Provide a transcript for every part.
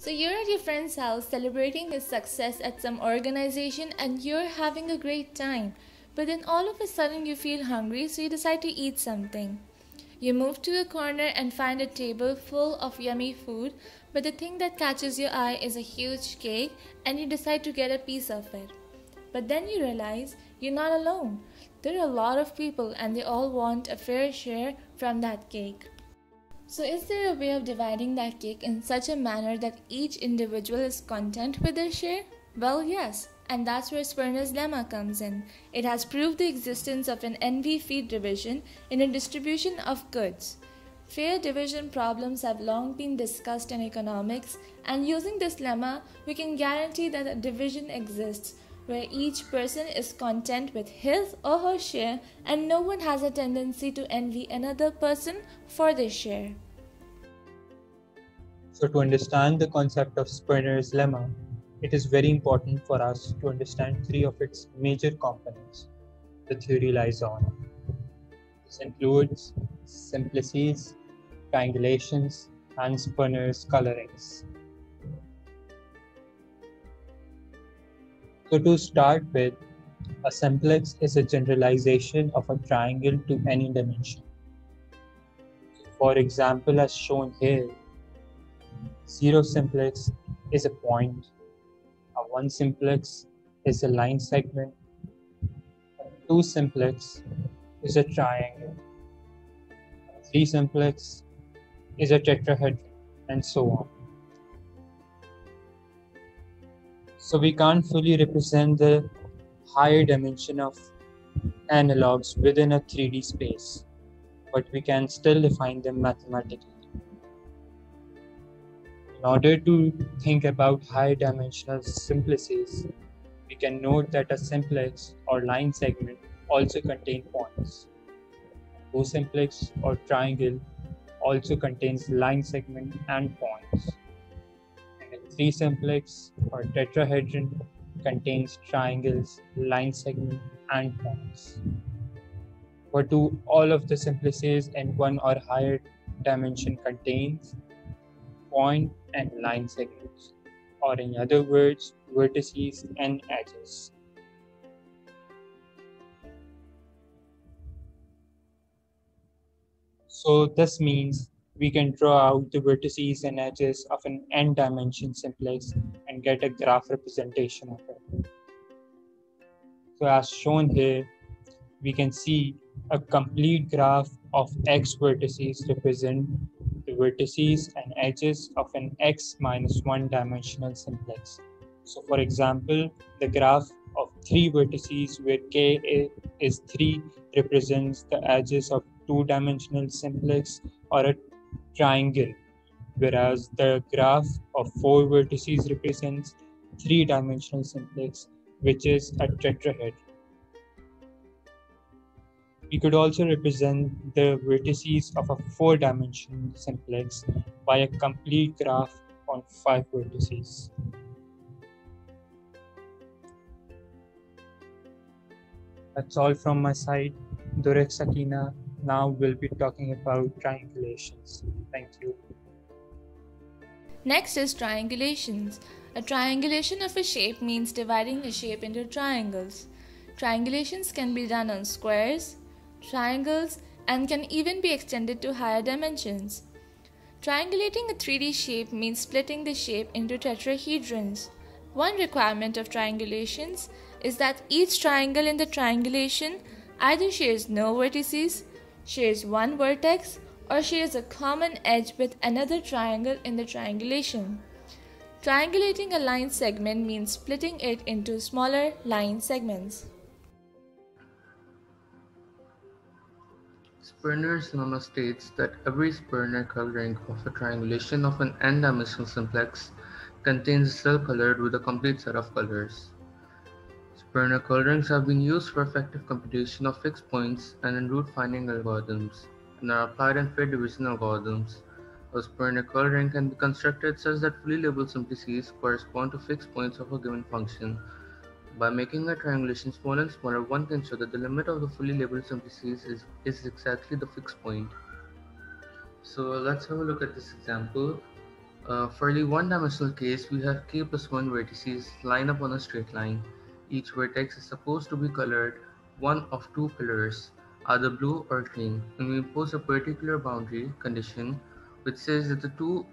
So you're at your friend's house celebrating his success at some organization and you're having a great time. But then all of a sudden you feel hungry, so you decide to eat something. You move to a corner and find a table full of yummy food, but the thing that catches your eye is a huge cake and you decide to get a piece of it. But then you realize you're not alone. There are a lot of people and they all want a fair share from that cake. So, is there a way of dividing that cake in such a manner that each individual is content with their share? Well, yes, and that's where Sperner's lemma comes in. It has proved the existence of an envy free division in a distribution of goods. Fair division problems have long been discussed in economics, and using this lemma, we can guarantee that a division exists where each person is content with his or her share and no one has a tendency to envy another person for their share. So, to understand the concept of Sperner's lemma, it is very important for us to understand three of its major components the theory lies on. This includes simplices, triangulations, and Sperner's colorings. So to start with, a simplex is a generalization of a triangle to any dimension. For example, as shown here, zero simplex is a point, a one simplex is a line segment, a two simplex is a triangle, a three simplex is a tetrahedron, and so on. So we can't fully represent the higher dimension of analogs within a 3D space, but we can still define them mathematically. In order to think about high dimensional simplices, we can note that a simplex or line segment also contains points. A simplex or triangle also contains line segment and points. Three simplex or tetrahedron contains triangles, line segment, and points. What do all of the simplices in one or higher dimension contains? Point and line segments, or in other words, vertices and edges. So this means we can draw out the vertices and edges of an n dimension simplex and get a graph representation of it. So as shown here, we can see a complete graph of x vertices represent the vertices and edges of an x minus 1 dimensional simplex. So for example, the graph of three vertices where k is 3 represents the edges of two dimensional simplex or a triangle, whereas the graph of four vertices represents three-dimensional simplex, which is a tetrahedron. We could also represent the vertices of a four-dimensional simplex by a complete graph on five vertices. That's all from my side. Durr-e Sakina now we'll be talking about triangulations. Thank you. Next is triangulations. A triangulation of a shape means dividing a shape into triangles. Triangulations can be done on squares, triangles, and can even be extended to higher dimensions. Triangulating a 3D shape means splitting the shape into tetrahedrons. One requirement of triangulations is that each triangle in the triangulation either shares no vertices shares one vertex or shares a common edge with another triangle in the triangulation. Triangulating a line segment means splitting it into smaller line segments. Sperner's lemma states that every Sperner coloring of a triangulation of an n-dimensional simplex contains a cell colored with a complete set of colors. Sperner colorings have been used for effective computation of fixed points and in root finding algorithms, and are applied in fair division algorithms. A Sperner coloring can be constructed such that fully labeled simplices correspond to fixed points of a given function. By making a triangulation smaller and smaller, one can show that the limit of the fully labeled simplices is, is exactly the fixed point. So let's have a look at this example. Uh, for the one-dimensional case, we have k plus 1 vertices line up on a straight line. Each vertex is supposed to be colored one of two colors, either blue or green, and we impose a particular boundary condition which says that the two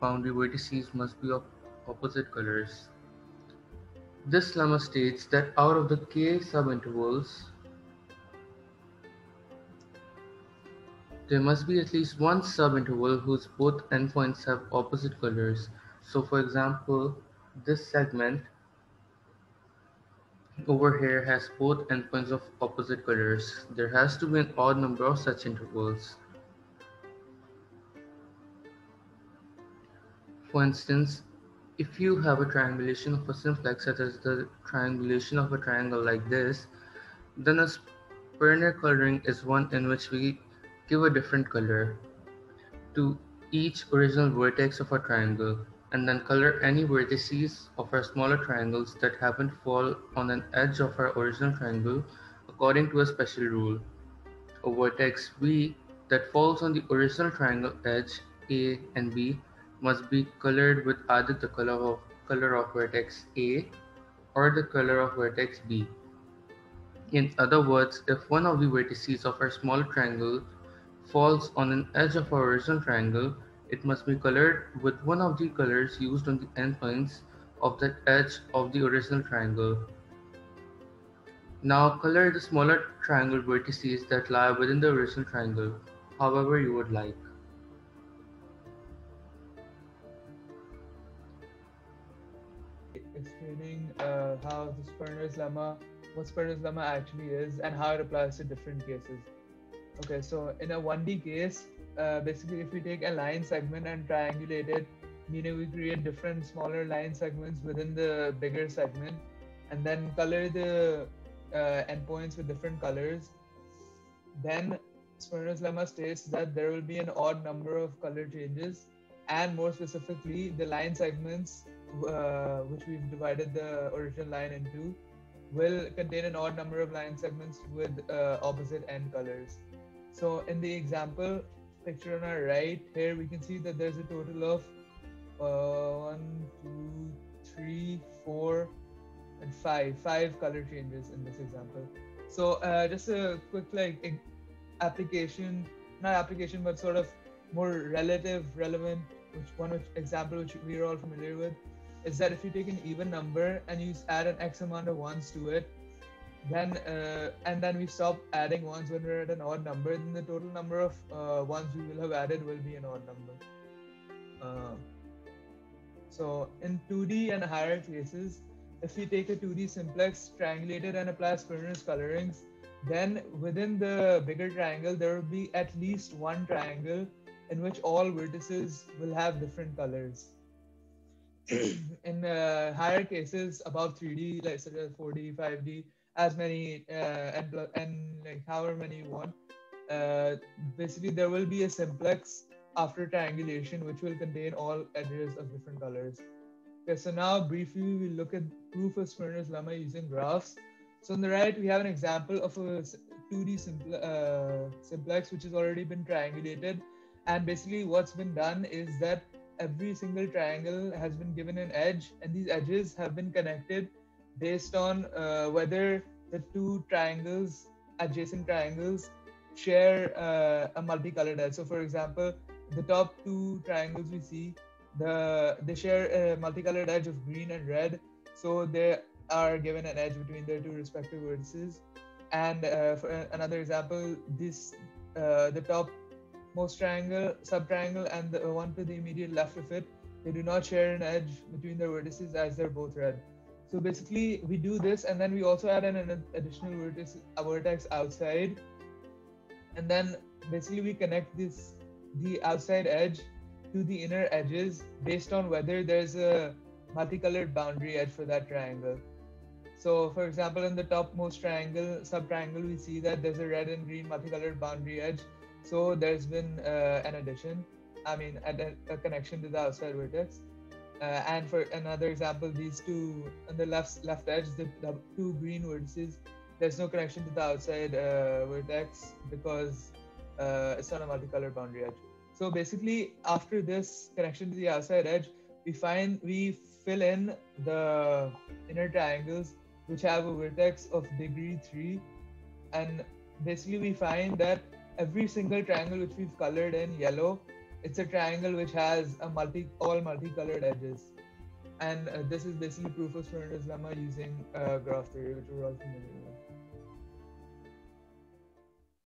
boundary vertices must be of opposite colors. This lemma states that out of the k subintervals, there must be at least one subinterval whose both endpoints have opposite colors. So for example, this segment over here has both endpoints of opposite colors. There has to be an odd number of such intervals. For instance, if you have a triangulation of a simplex such as the triangulation of a triangle like this, then a Sperner coloring is one in which we give a different color to each original vertex of a triangle and then color any vertices of our smaller triangles that happen to fall on an edge of our original triangle according to a special rule. A vertex V that falls on the original triangle edge A and B must be colored with either the color of, color of vertex A or the color of vertex B. In other words, if one of the vertices of our small triangle falls on an edge of our original triangle, it must be colored with one of the colors used on the endpoints of the edge of the original triangle. Now color the smaller triangle vertices that lie within the original triangle, however you would like. Explaining uh, how the Sperner's lemma, what Sperner's lemma actually is, and how it applies to different cases. Okay, so in a 1D case, uh, basically if we take a line segment and triangulate it, meaning we create different smaller line segments within the bigger segment, and then color the uh, endpoints with different colors, then Sperner's lemma states that there will be an odd number of color changes, and more specifically, the line segments uh, which we've divided the original line into will contain an odd number of line segments with uh, opposite end colors. So in the example picture on our right here, we can see that there's a total of uh, one, two, three, four, and five, five color changes in this example. So uh, just a quick like application, not application, but sort of more relative, relevant, which one which example which we're all familiar with, is that if you take an even number and you add an x amount of ones to it, then uh, and then we stop adding ones when we're at an odd number. Then the total number of uh, ones we will have added will be an odd number. Uh, so in 2d and higher cases if we take a 2d simplex triangulated and apply Sperner's colorings then within the bigger triangle there will be at least one triangle in which all vertices will have different colors. In uh, higher cases above 3d like such as 4d 5d as many uh, and and like however many you want. Uh, basically, there will be a simplex after triangulation, which will contain all edges of different colors. Okay, so now briefly we look at proof of Sperner's lemma using graphs. So on the right, we have an example of a 2D simple, uh, simplex, which has already been triangulated. And basically what's been done is that every single triangle has been given an edge and these edges have been connected based on uh, whether the two triangles, adjacent triangles, share uh, a multicolored edge. So, for example, the top two triangles we see, the they share a multicolored edge of green and red. So they are given an edge between their two respective vertices. And uh, for another example, this uh, the top most triangle, subtriangle, and the one to the immediate left of it, they do not share an edge between their vertices as they're both red. So basically, we do this, and then we also add an, an additional vertex, a vertex outside, and then basically we connect this the outside edge to the inner edges based on whether there's a multicolored boundary edge for that triangle. So, for example, in the topmost triangle, subtriangle, we see that there's a red and green multicolored boundary edge. So there's been uh, an addition, I mean, a, a connection to the outside vertex. Uh, and for another example, these two on the left left edge, the, the two green vertices, there's no connection to the outside uh, vertex because uh, it's not a multicolored boundary edge. So basically, after this connection to the outside edge, we find we fill in the inner triangles which have a vertex of degree 3 and basically we find that every single triangle which we've colored in yellow it's a triangle which has a multi all multicolored edges. And uh, this is basically proof of Sperner's lemma using uh, graph theory which we're all familiar with